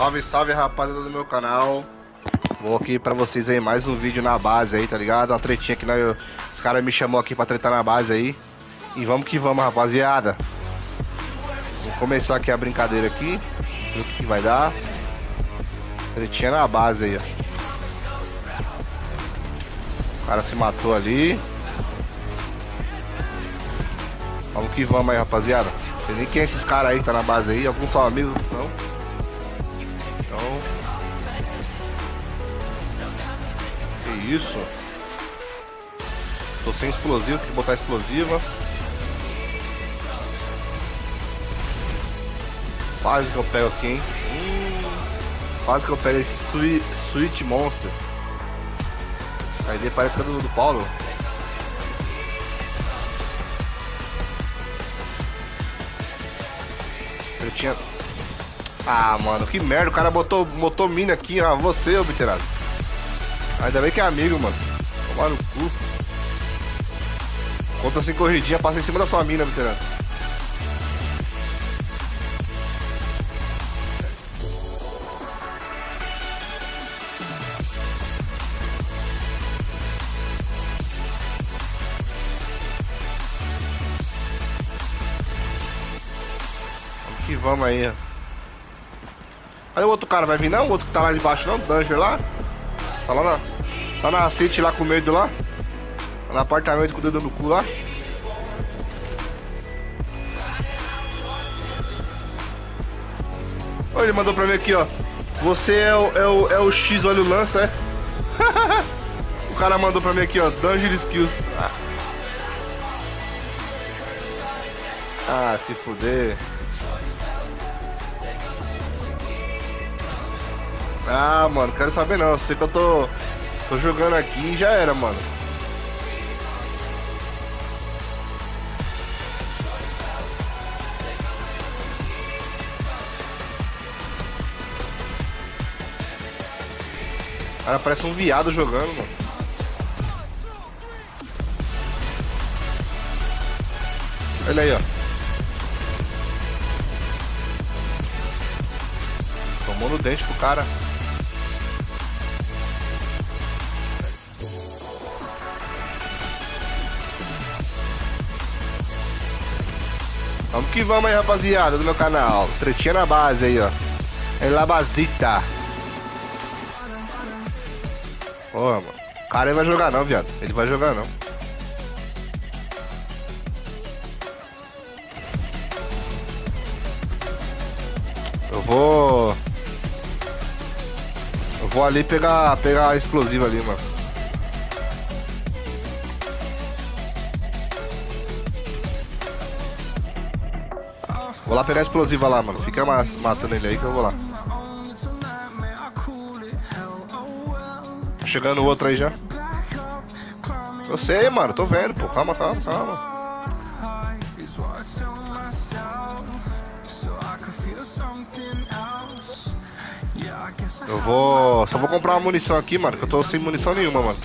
Salve, salve rapaziada do meu canal. Vou aqui pra vocês aí mais um vídeo na base aí, tá ligado? Uma tretinha que nós, os caras me chamou aqui pra tretar na base aí. E vamos que vamos, rapaziada. Vou começar aqui a brincadeira aqui. Ver o que vai dar. Tretinha na base aí, ó. O cara se matou ali. Vamos que vamos aí, rapaziada. Não sei nem quem é esses caras aí que tá na base aí. Alguns são amigos, não. Então. Que isso? Tô sem explosivo, tem que botar explosiva. Quase que eu pego aqui, hein? Hum, quase que eu pego esse Sweet, Sweet Monster. A ideia parece que é do, do Paulo. Eu tinha ah, mano, que merda. O cara botou, botou mina aqui, ó. Você, obterado. Ainda bem que é amigo, mano. Tomar no cu. Conta sem corridinha, passa em cima da sua mina, obterado. Vamos que vamos aí, ó. Aí o outro cara vai vir não? O outro que tá lá debaixo não? Danger lá? Tá lá na. Tá na City lá com medo lá? Tá no apartamento com o dedo no cu lá? Olha, ele mandou pra mim aqui, ó. Você é o, é o, é o X, olha o lança, é? o cara mandou pra mim aqui, ó. Danger Skills. Ah, ah se fuder. Ah, mano, quero saber não. Sei que eu tô, tô jogando aqui e já era, mano. Cara, parece um viado jogando, mano. Olha aí, ó. Tomou no dente pro cara. Vamos que vamos aí, rapaziada, do meu canal. Tretinha na base aí, ó. É la basita. Ô, mano. O cara vai jogar não, viado. Ele vai jogar não. Eu vou... Eu vou ali pegar, pegar a explosiva ali, mano. Vou lá pegar a explosiva lá, mano. Fica matando ele aí que eu vou lá. Chegando o outro aí já. Eu sei, mano. Tô vendo, pô. Calma, calma, calma. Eu vou... Só vou comprar uma munição aqui, mano. Que eu tô sem munição nenhuma, mano.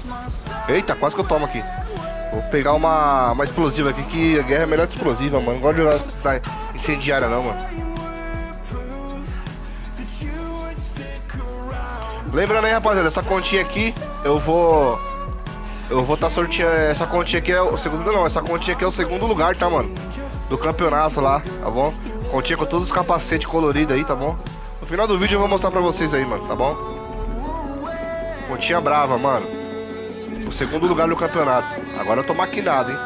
Eita, quase que eu tomo aqui. Vou pegar uma, uma explosiva aqui, que a guerra é melhor que explosiva, mano. Não gosto de jogar incendiária não, mano. Lembrando aí, rapaziada, essa continha aqui, eu vou... Eu vou estar tá sorteando... Essa continha aqui é o segundo... Não, essa continha aqui é o segundo lugar, tá, mano? Do campeonato lá, tá bom? Continha com todos os capacetes coloridos aí, tá bom? No final do vídeo eu vou mostrar pra vocês aí, mano, tá bom? Continha brava, mano. O segundo lugar no campeonato. Agora eu tô maquinado, hein?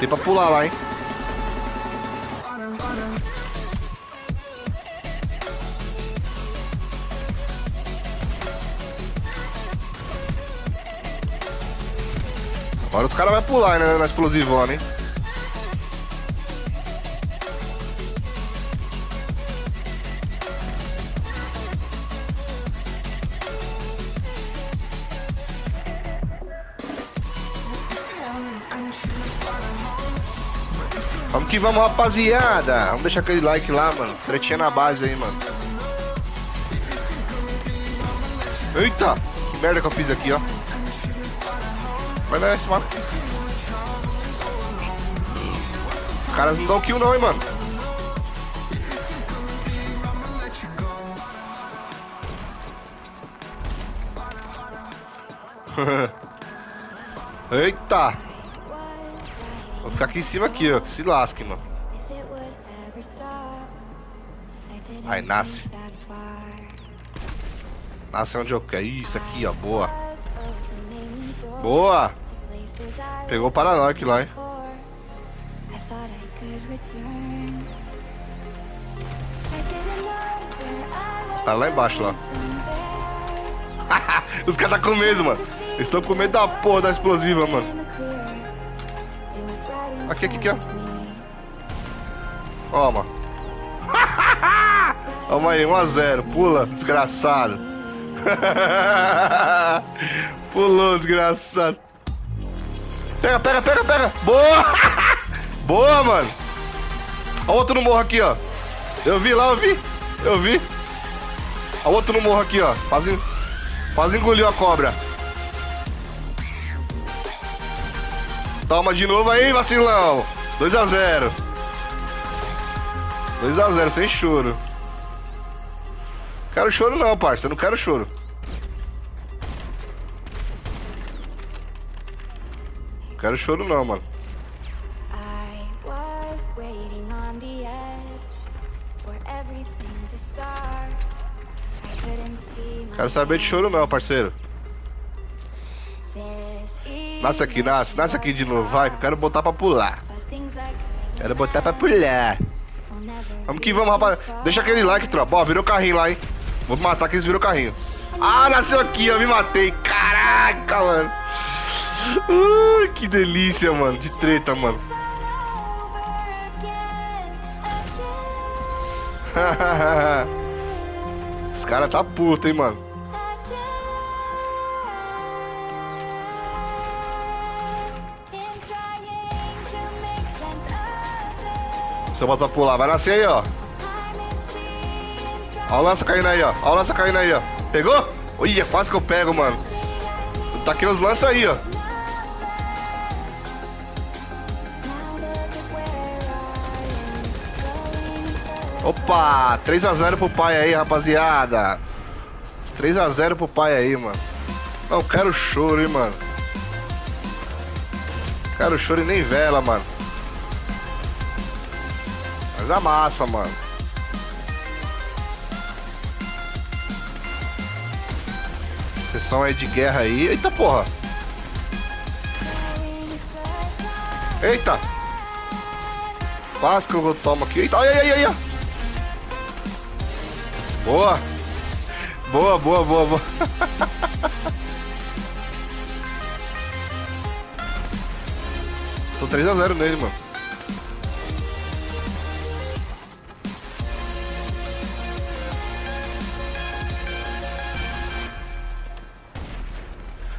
Tem pra pular lá, hein? Agora os caras vão pular, né? Na explosivona, hein? Vamos que vamos, rapaziada. Vamos deixar aquele like lá, mano. Tretinha na base aí, mano. Eita! merda que eu fiz aqui, ó. Não é esse mano. Os caras não dão kill não, hein, mano. Eita! Vou ficar aqui em cima aqui, ó. Que se lasque, mano. Aí, nasce. Nasce onde eu quero. Isso aqui, ó. Boa. Boa! Pegou o Paranoic lá, hein? Tá lá embaixo, lá. Os caras tá com medo, mano. Eles estão com medo da porra da explosiva, mano. Aqui, aqui, aqui, ó. Toma. Toma aí, 1x0. Pula, desgraçado. Pulou, desgraçado. Pega, pega, pega, pega. Boa! Boa, mano. Ó, outro no morro aqui, ó. Eu vi lá, eu vi. Eu vi. Ó, outro no morro aqui, ó. Quase, quase engoliu a cobra. Toma de novo aí, vacilão. 2x0. 2x0, sem choro. Quero choro não, parça. Eu não quero choro. Quero choro não, mano. Quero saber de choro não, parceiro. Nasce aqui, nasce. Nasce aqui de novo, vai. Quero botar pra pular. Quero botar pra pular. Vamos que vamos, rapaz. Deixa aquele like, tropa. Ó, virou carrinho lá, hein. Vou matar que eles viram carrinho. Ah, nasceu aqui, ó. Me matei. Caraca, mano. Uh, que delícia, mano. De treta, mano. Os caras tá puto, hein, mano. Você bota pra pular. Vai nascer aí, ó. Ó o lança caindo aí, ó. Ó o lança caindo aí, ó. Pegou? Olha, quase que eu pego, mano. Tá aqui os lança aí, ó. Opa, 3x0 pro pai aí, rapaziada. 3x0 pro pai aí, mano. Não, quero choro, hein, mano. Quero choro e nem vela, mano. Mas amassa, mano. Sessão aí de guerra aí. Eita porra! Eita! Quase que eu tomo aqui. Eita, ai, ai, ai, ai. Boa! Boa, boa, boa, boa. Tô 3x0 nele, mano.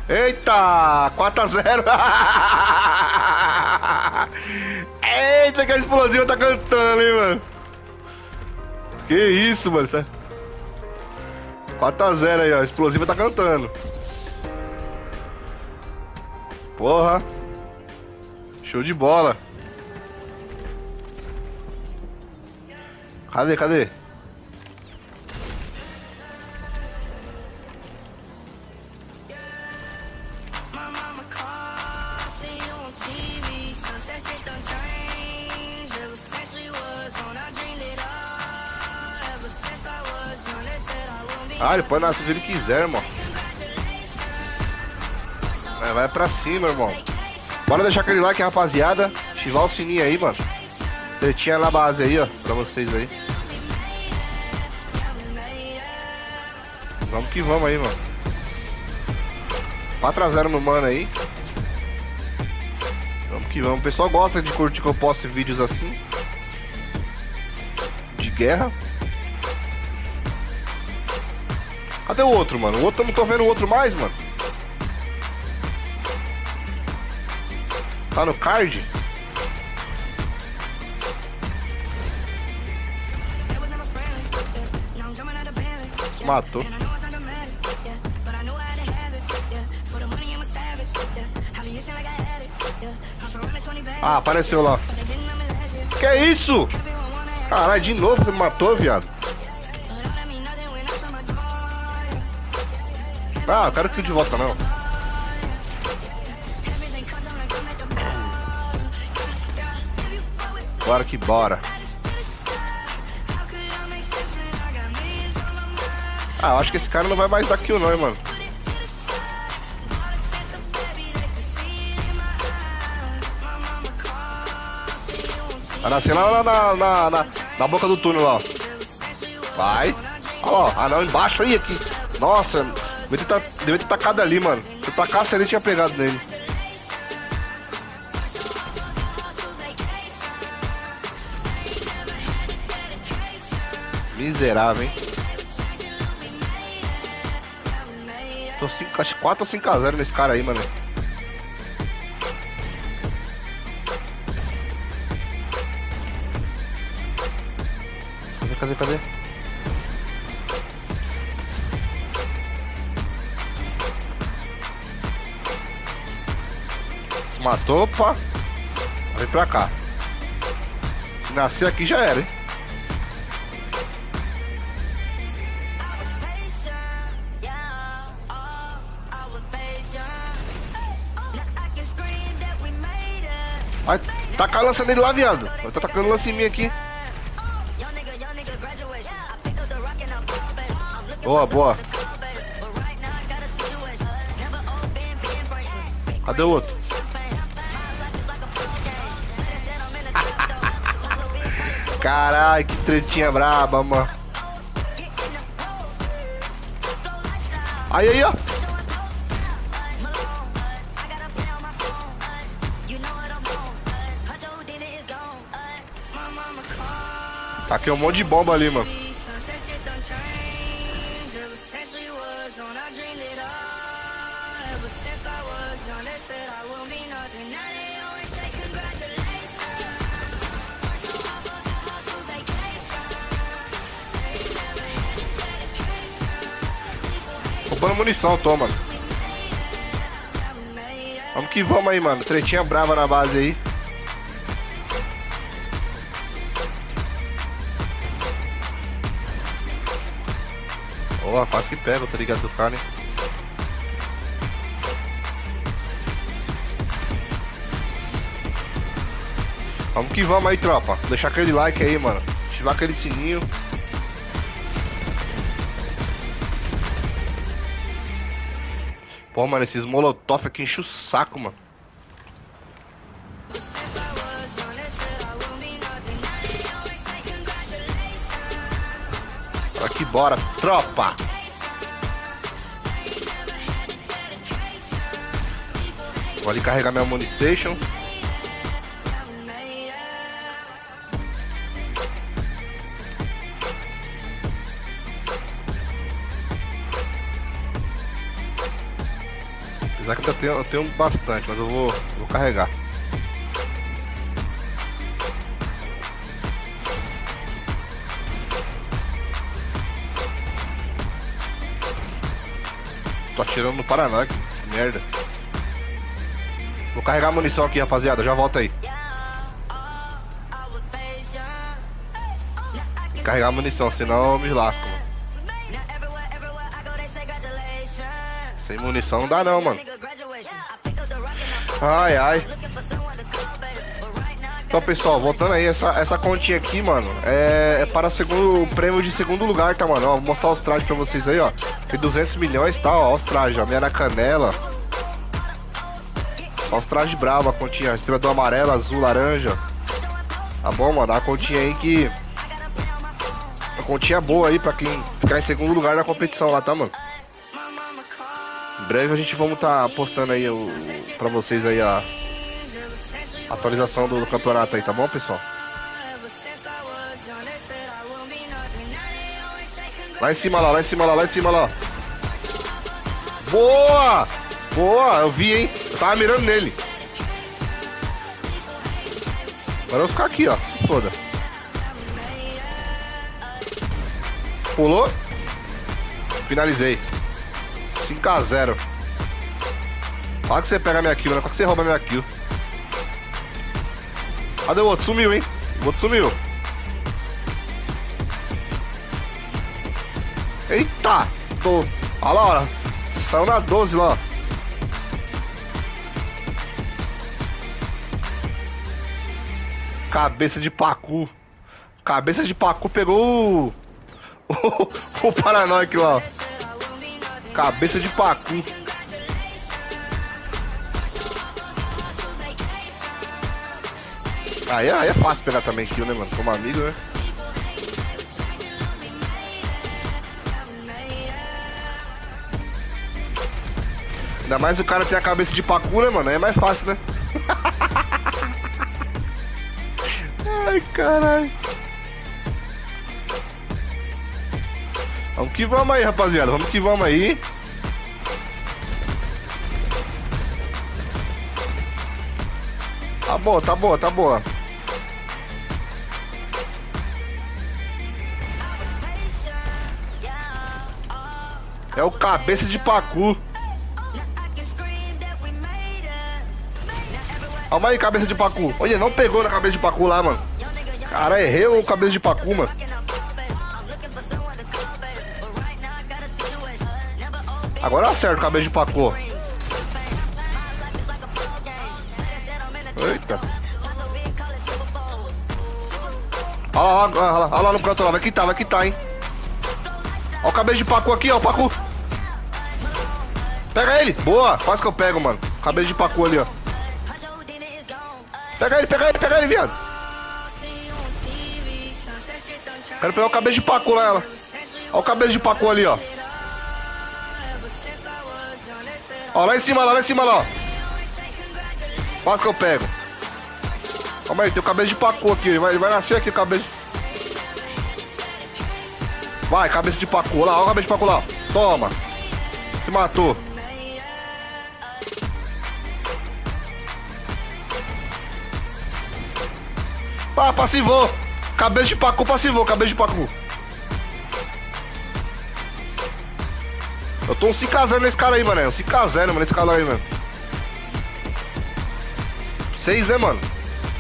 Eita! 4x0! Eita, que a explosiva tá cantando, hein, mano? Que isso, mano? 4x0 aí, ó. A explosiva tá cantando. Porra. Show de bola. Cadê, cadê? Ele pode nascer que ele quiser, irmão. É, vai pra cima, irmão. Bora deixar aquele like, rapaziada. Ativar o sininho aí, mano. Tretinha na base aí, ó. Pra vocês aí. Vamos que vamos aí, mano. 4x0 no mano aí. Vamos que vamos. O pessoal gosta de curtir que eu posto vídeos assim. De guerra. Cadê o outro, mano? O outro, eu não tô vendo o outro mais, mano. Tá no card? Matou. Ah, apareceu lá. Que é isso? Caralho, de novo me matou, viado. Ah, eu quero que de volta não. Bora que bora. Ah, eu acho que esse cara não vai mais dar kill não, hein, mano. Vai nascer lá na, na, na, na, boca do túnel lá, ó. Vai. Olha lá, ah não, embaixo aí aqui. Nossa, devia ter, devia ter tacado ali, mano. Se eu tacasse ali, tinha pegado nele. Miserável, hein? Tô 5, acho 4 ou 5x0 nesse cara aí, mano. cadê, cadê? Se matou, opa. Vem pra cá. Se nascer aqui já era, hein? Vai, taca a lança nele lá, viado. Vai tá tacando lança em mim aqui. Boa, boa. Cadê o outro? Caralho, que tretinha braba, mano. Aí, aí, ó. Tá aqui um monte de bomba ali, mano. Munição, toma. Vamos que vamos aí, mano. Tretinha brava na base aí. Boa, quase que pega, tá ligado do cara, hein? Vamos que vamos aí, tropa. Deixar aquele like aí, mano. Ativar aquele sininho. Pô, mano, esses molotov aqui enchem o saco, mano. Aqui, bora, tropa! Vou ali carregar minha munition. Que eu tenho, eu tenho bastante, mas eu vou, vou carregar. Tô atirando no Paraná, que merda. Vou carregar a munição aqui, rapaziada. Já volto aí. Carregar a munição, senão eu me lasco, mano. Sem munição não dá não, mano. Ai, ai. Então, pessoal, voltando aí, essa, essa continha aqui, mano, é, é para segundo, prêmio de segundo lugar, tá, mano? Ó, vou mostrar os trajes pra vocês aí, ó. Tem 200 milhões, tá? Ó, os trajes, ó. Meia na canela. Ó, os trajes bravos, a continha. Respirador amarelo, azul, laranja. Tá bom, mano? A continha aí que... A continha boa aí pra quem ficar em segundo lugar na competição lá, tá, mano? Breve a gente vamos estar tá postando aí o, pra vocês aí a atualização do, do campeonato aí, tá bom, pessoal? Lá em cima lá, lá em cima lá, lá em cima lá. Boa! Boa, eu vi, hein? Eu tava mirando nele. Agora eu vou ficar aqui, ó. Foda. Pulou. Finalizei. 5x0. Olha que você pega minha kill, né? Olha que você rouba minha kill. Cadê o outro? Sumiu, hein? O outro sumiu. Eita! Tô. Olha lá, ó. Saiu na 12 lá. Cabeça de pacu. Cabeça de pacu pegou. O, o paranoico lá, ó. Cabeça de pacu. Aí, aí é fácil pegar também kill, né, mano? Como amigo, né? Ainda mais o cara tem a cabeça de pacu, né, mano? Aí é mais fácil, né? Ai, caralho. Vamos que vamos aí, rapaziada. Vamos que vamos aí. Tá boa, tá boa, tá boa. É o cabeça de pacu. Calma aí, cabeça de pacu. Olha, não pegou na cabeça de pacu lá, mano. Cara, errei o cabeça de pacu, mano. Agora acerta o cabeça de pacu. Eita. Olha lá, olha lá, olha lá no canto lá. Vai quitar, vai quitar, hein. Olha o cabeça de pacu aqui, ó. O pacu. Pega ele. Boa. Quase que eu pego, mano. Cabeça de pacu ali, ó. Pega ele, pega ele, pega ele, viado. Quero pegar o cabeça de pacu lá, ela. Olha o cabeça de pacu ali, ó. Ó, lá em cima, lá, lá em cima, lá. Quase que eu pego. Calma aí, tem o cabeça de pacu aqui. Ele vai, vai nascer aqui o cabeça. Vai, cabeça de pacu. Lá, ó, o cabeça de pacu lá. Toma. Se matou. Ah, passivou. Cabeça de pacu passivou, cabeça de pacu. Eu tô um 5x0 nesse cara aí, mano. Um 5x0, mano, nesse cara aí, mano. 6, né, mano?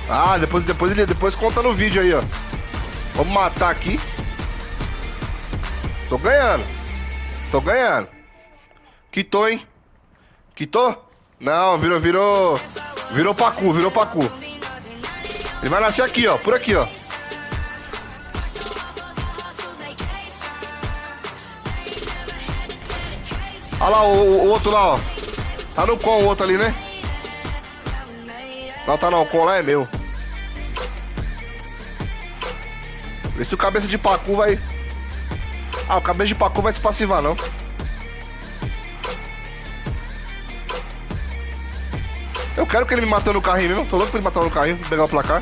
Ah, depois, depois ele depois conta no vídeo aí, ó. Vamos matar aqui. Tô ganhando. Tô ganhando. Quitou, hein? Quitou? Não, virou, virou. Virou pacu, virou pacu. Ele vai nascer aqui, ó. Por aqui, ó. Olha lá o, o outro lá, ó. Tá no com o outro ali, né? Não, tá não. O com lá é meu. Vê se o cabeça de pacu vai... Ah, o cabeça de pacu vai se passivar, não. Eu quero que ele me matou no carrinho mesmo. Tô louco pra ele matar no carrinho, pegar o placar.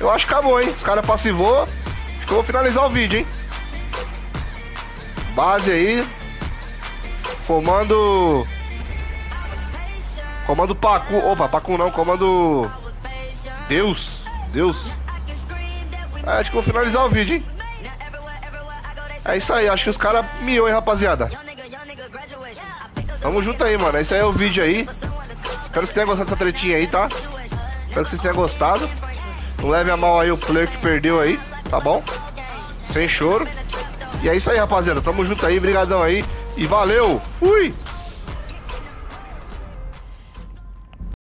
Eu acho que acabou, hein? Os caras passivou. Acho que eu vou finalizar o vídeo, hein? Base aí. Comando. Comando Pacu. Opa, Pacu não, comando. Deus. Deus. É, acho que vou finalizar o vídeo, hein? É isso aí, acho que os caras miou, hein, rapaziada. Tamo junto aí, mano. Esse aí é o vídeo aí. Espero que vocês tenham gostado dessa tretinha aí, tá? Espero que vocês tenham gostado. Não leve a mal aí o player que perdeu aí, tá bom? Sem choro. E é isso aí, rapaziada. Tamo junto aí, brigadão aí. E valeu! Fui!